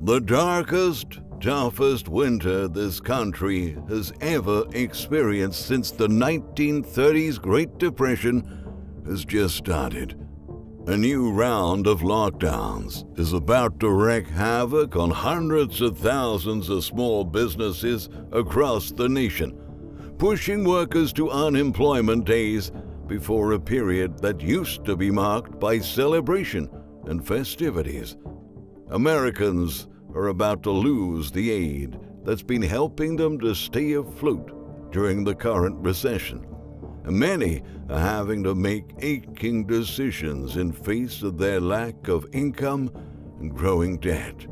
The darkest, toughest winter this country has ever experienced since the 1930s Great Depression has just started. A new round of lockdowns is about to wreak havoc on hundreds of thousands of small businesses across the nation, pushing workers to unemployment days before a period that used to be marked by celebration and festivities. Americans are about to lose the aid that's been helping them to stay afloat during the current recession. Many are having to make aching decisions in face of their lack of income and growing debt.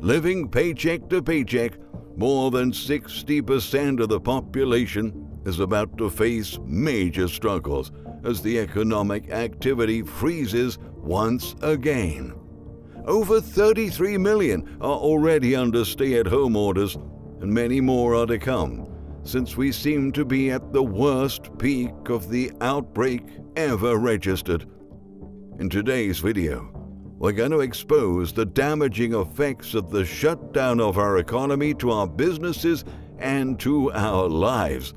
Living paycheck to paycheck, more than 60% of the population is about to face major struggles as the economic activity freezes once again. Over 33 million are already under stay at home orders, and many more are to come since we seem to be at the worst peak of the outbreak ever registered. In today's video, we're going to expose the damaging effects of the shutdown of our economy to our businesses and to our lives.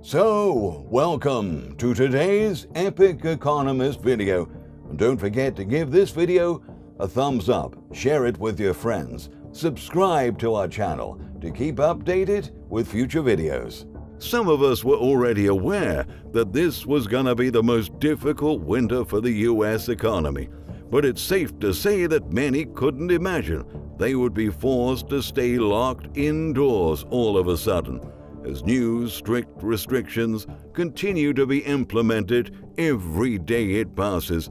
So, welcome to today's Epic Economist video. And don't forget to give this video a thumbs up, share it with your friends, subscribe to our channel, to keep updated with future videos. Some of us were already aware that this was going to be the most difficult winter for the US economy, but it's safe to say that many couldn't imagine they would be forced to stay locked indoors all of a sudden, as new strict restrictions continue to be implemented every day it passes.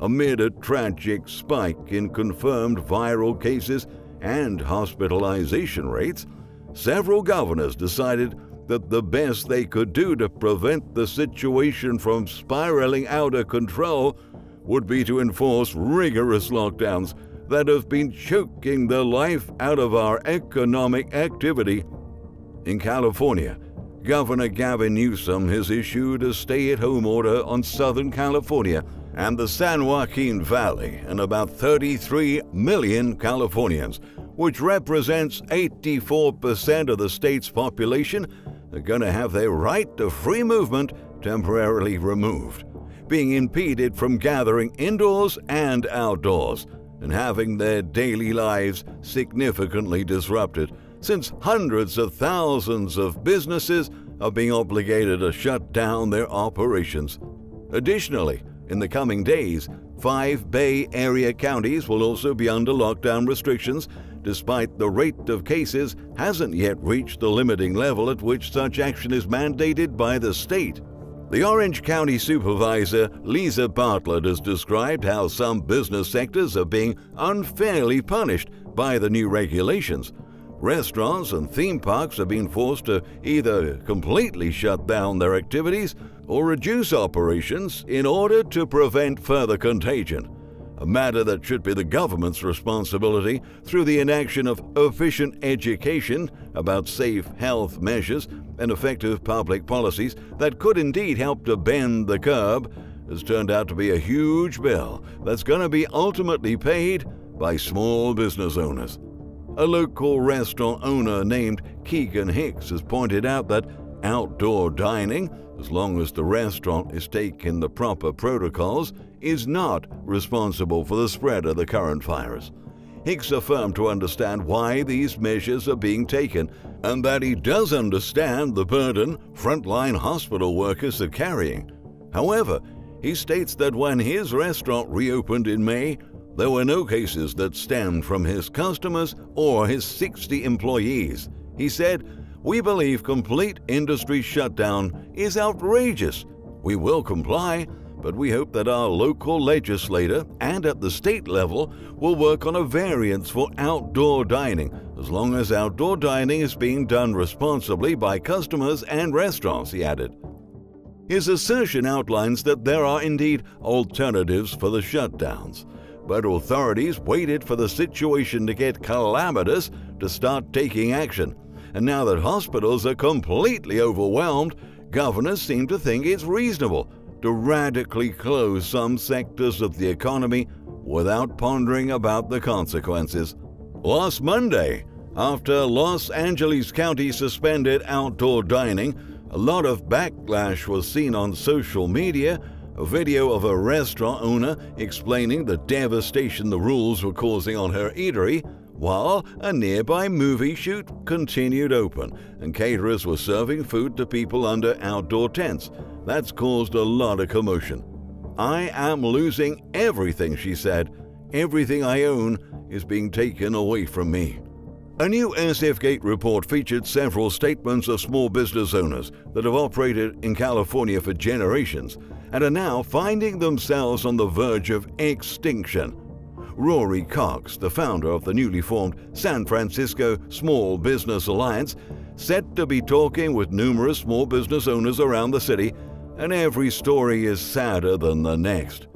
Amid a tragic spike in confirmed viral cases and hospitalization rates, several governors decided that the best they could do to prevent the situation from spiraling out of control would be to enforce rigorous lockdowns that have been choking the life out of our economic activity. In California, Governor Gavin Newsom has issued a stay at home order on Southern California and the San Joaquin Valley and about 33 million Californians, which represents 84% of the state's population, are going to have their right to free movement temporarily removed, being impeded from gathering indoors and outdoors, and having their daily lives significantly disrupted, since hundreds of thousands of businesses are being obligated to shut down their operations. Additionally, in the coming days, five Bay Area counties will also be under lockdown restrictions, despite the rate of cases hasn't yet reached the limiting level at which such action is mandated by the state. The Orange County Supervisor, Lisa Bartlett, has described how some business sectors are being unfairly punished by the new regulations. Restaurants and theme parks are being forced to either completely shut down their activities or reduce operations in order to prevent further contagion, a matter that should be the government's responsibility through the inaction of efficient education about safe health measures and effective public policies that could indeed help to bend the curve has turned out to be a huge bill that's going to be ultimately paid by small business owners. A local restaurant owner named Keegan Hicks has pointed out that outdoor dining as long as the restaurant is taking the proper protocols, is not responsible for the spread of the current virus. Hicks affirmed to understand why these measures are being taken and that he does understand the burden frontline hospital workers are carrying. However, he states that when his restaurant reopened in May, there were no cases that stemmed from his customers or his 60 employees. He said, we believe complete industry shutdown is outrageous. We will comply, but we hope that our local legislator and at the state level will work on a variance for outdoor dining, as long as outdoor dining is being done responsibly by customers and restaurants, he added. His assertion outlines that there are indeed alternatives for the shutdowns, but authorities waited for the situation to get calamitous to start taking action and now that hospitals are completely overwhelmed, governors seem to think it's reasonable to radically close some sectors of the economy without pondering about the consequences. Last Monday, after Los Angeles County suspended outdoor dining, a lot of backlash was seen on social media. A video of a restaurant owner explaining the devastation the rules were causing on her eatery, while a nearby movie shoot continued open and caterers were serving food to people under outdoor tents. That's caused a lot of commotion. I am losing everything, she said. Everything I own is being taken away from me. A new SF Gate report featured several statements of small business owners that have operated in California for generations and are now finding themselves on the verge of extinction. Rory Cox, the founder of the newly formed San Francisco Small Business Alliance, said to be talking with numerous small business owners around the city, and every story is sadder than the next.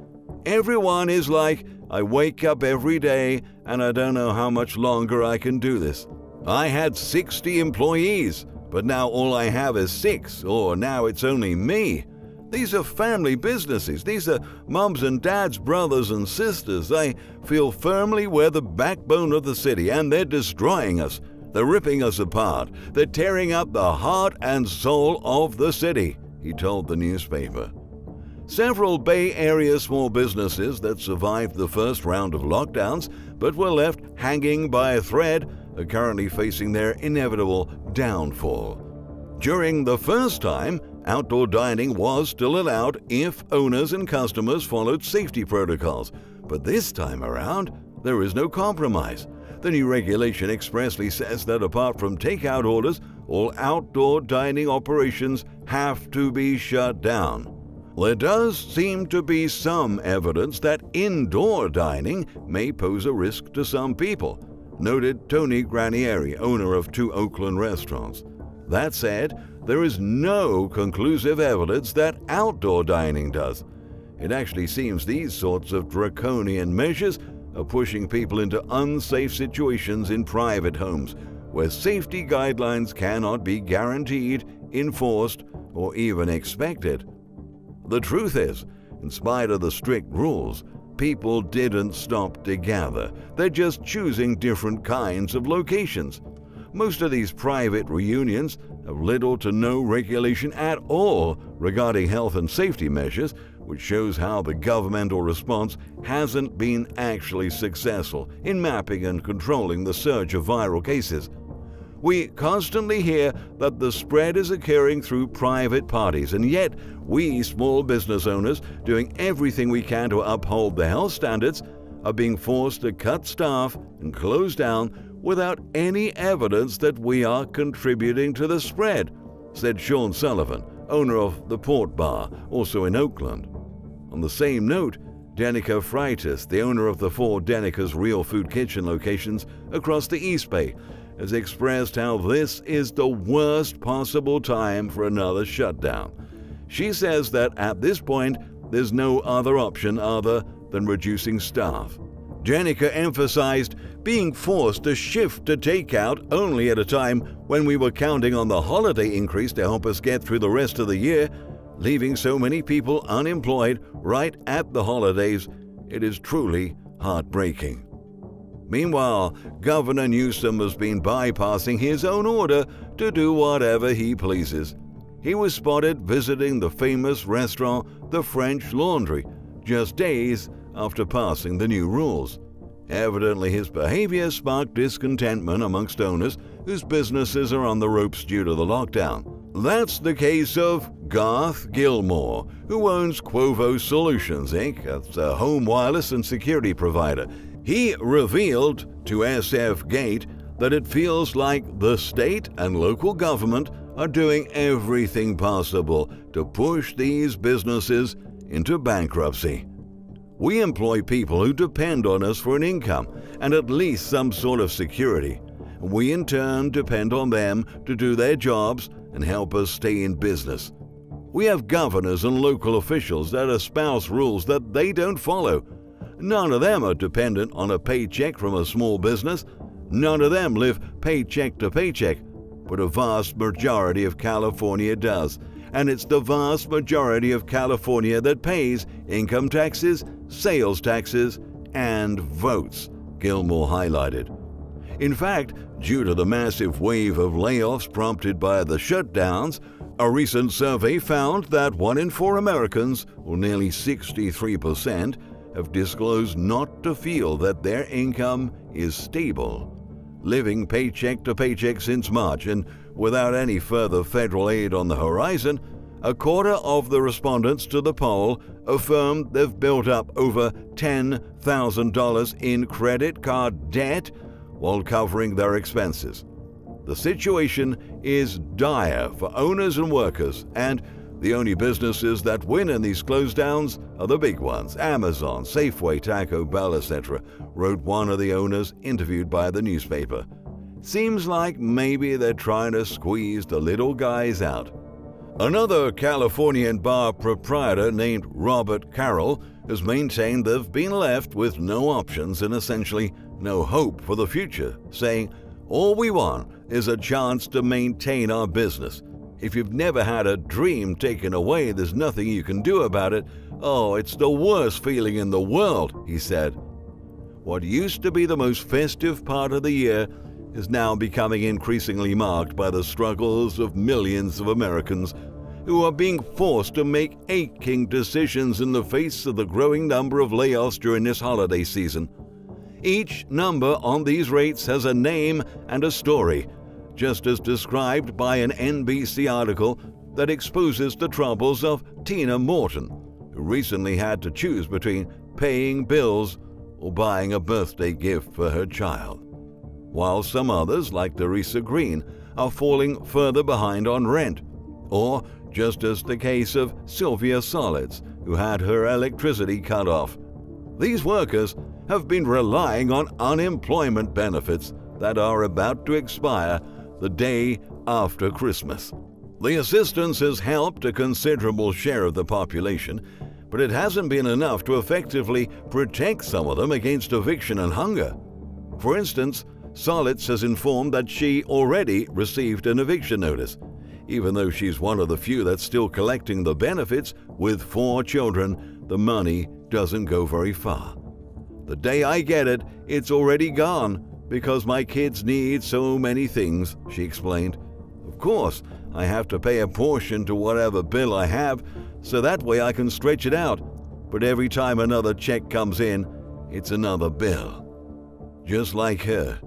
Everyone is like, I wake up every day and I don't know how much longer I can do this. I had 60 employees, but now all I have is six, or now it's only me. These are family businesses. These are mums and dads, brothers and sisters. They feel firmly we're the backbone of the city, and they're destroying us. They're ripping us apart. They're tearing up the heart and soul of the city, he told the newspaper. Several Bay Area small businesses that survived the first round of lockdowns but were left hanging by a thread are currently facing their inevitable downfall. During the first time, Outdoor dining was still allowed if owners and customers followed safety protocols, but this time around, there is no compromise. The new regulation expressly says that apart from takeout orders, all outdoor dining operations have to be shut down. There does seem to be some evidence that indoor dining may pose a risk to some people, noted Tony Granieri, owner of two Oakland restaurants. That said, there is no conclusive evidence that outdoor dining does. It actually seems these sorts of draconian measures are pushing people into unsafe situations in private homes where safety guidelines cannot be guaranteed, enforced, or even expected. The truth is, in spite of the strict rules, people didn't stop to gather. They're just choosing different kinds of locations. Most of these private reunions have little to no regulation at all regarding health and safety measures, which shows how the governmental response hasn't been actually successful in mapping and controlling the surge of viral cases. We constantly hear that the spread is occurring through private parties, and yet we small business owners, doing everything we can to uphold the health standards, are being forced to cut staff and close down without any evidence that we are contributing to the spread, said Sean Sullivan, owner of the Port Bar, also in Oakland. On the same note, Danica Freitas, the owner of the four Danica's Real Food Kitchen locations across the East Bay, has expressed how this is the worst possible time for another shutdown. She says that at this point, there's no other option other than reducing staff. Danica emphasized being forced to shift to takeout only at a time when we were counting on the holiday increase to help us get through the rest of the year, leaving so many people unemployed right at the holidays. It is truly heartbreaking. Meanwhile, Governor Newsom has been bypassing his own order to do whatever he pleases. He was spotted visiting the famous restaurant The French Laundry just days after passing the new rules. Evidently, his behavior sparked discontentment amongst owners whose businesses are on the ropes due to the lockdown. That's the case of Garth Gilmore, who owns Quovo Solutions Inc., a home wireless and security provider. He revealed to SF Gate that it feels like the state and local government are doing everything possible to push these businesses into bankruptcy. We employ people who depend on us for an income and at least some sort of security. We in turn depend on them to do their jobs and help us stay in business. We have governors and local officials that espouse rules that they don't follow. None of them are dependent on a paycheck from a small business. None of them live paycheck to paycheck, but a vast majority of California does and it's the vast majority of California that pays income taxes, sales taxes, and votes, Gilmore highlighted. In fact, due to the massive wave of layoffs prompted by the shutdowns, a recent survey found that one in four Americans, or nearly 63%, have disclosed not to feel that their income is stable. Living paycheck to paycheck since March and without any further federal aid on the horizon, a quarter of the respondents to the poll affirmed they've built up over $10,000 in credit card debt while covering their expenses. The situation is dire for owners and workers, and the only businesses that win in these close downs are the big ones Amazon, Safeway, Taco Bell, etc., wrote one of the owners interviewed by the newspaper. Seems like maybe they're trying to squeeze the little guys out. Another Californian bar proprietor named Robert Carroll has maintained they've been left with no options and essentially no hope for the future, saying, All we want is a chance to maintain our business. If you've never had a dream taken away, there's nothing you can do about it. Oh, it's the worst feeling in the world, he said. What used to be the most festive part of the year is now becoming increasingly marked by the struggles of millions of Americans who are being forced to make aching decisions in the face of the growing number of layoffs during this holiday season. Each number on these rates has a name and a story, just as described by an NBC article that exposes the troubles of Tina Morton, who recently had to choose between paying bills or buying a birthday gift for her child. While some others, like Teresa Green, are falling further behind on rent, or just as the case of Sylvia Solids, who had her electricity cut off. These workers have been relying on unemployment benefits that are about to expire the day after Christmas. The assistance has helped a considerable share of the population, but it hasn't been enough to effectively protect some of them against eviction and hunger. For instance, Solitz has informed that she already received an eviction notice, even though she's one of the few that's still collecting the benefits. With four children, the money doesn't go very far. The day I get it, it's already gone because my kids need so many things, she explained. Of course, I have to pay a portion to whatever bill I have, so that way I can stretch it out. But every time another check comes in, it's another bill. Just like her,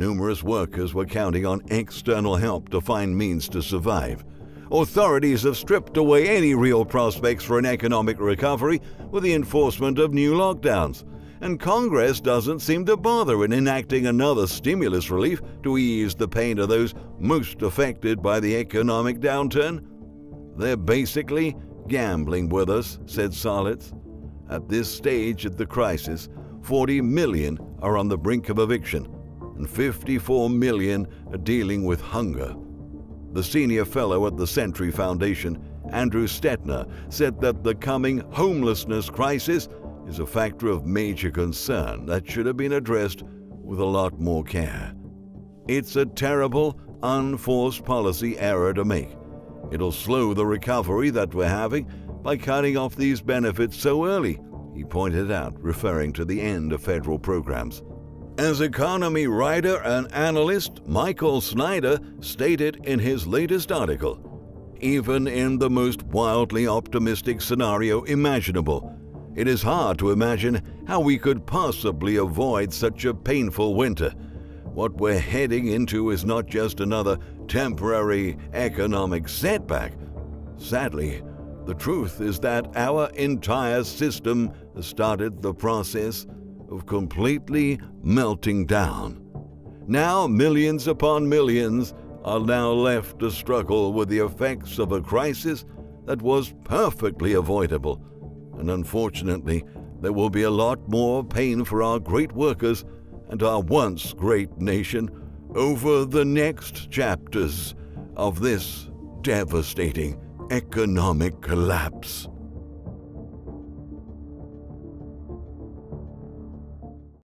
numerous workers were counting on external help to find means to survive. Authorities have stripped away any real prospects for an economic recovery with the enforcement of new lockdowns and Congress doesn't seem to bother in enacting another stimulus relief to ease the pain of those most affected by the economic downturn. They're basically gambling with us, said Solitz. At this stage of the crisis, 40 million are on the brink of eviction, and 54 million are dealing with hunger. The senior fellow at the Century Foundation, Andrew Stettner, said that the coming homelessness crisis is a factor of major concern that should have been addressed with a lot more care. It's a terrible, unforced policy error to make. It'll slow the recovery that we're having by cutting off these benefits so early, he pointed out, referring to the end of federal programs. As economy writer and analyst Michael Snyder stated in his latest article, even in the most wildly optimistic scenario imaginable, it is hard to imagine how we could possibly avoid such a painful winter. What we're heading into is not just another temporary economic setback. Sadly, the truth is that our entire system started the process of completely melting down. Now, millions upon millions are now left to struggle with the effects of a crisis that was perfectly avoidable and unfortunately, there will be a lot more pain for our great workers and our once great nation over the next chapters of this devastating economic collapse.